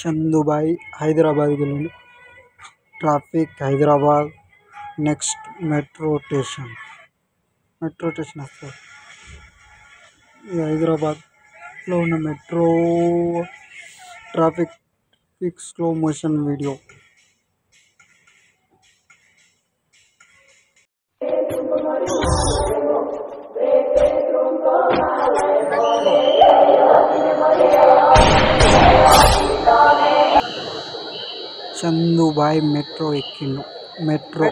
చందుబాయ్ హైదరాబాద్కి వెళ్ళిండు traffic Hyderabad next metro station metro station వస్తుంది ఇది హైదరాబాద్లో ఉన్న metro traffic peak slow motion video Chandubhai metro એક્યુનો metro